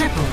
Triple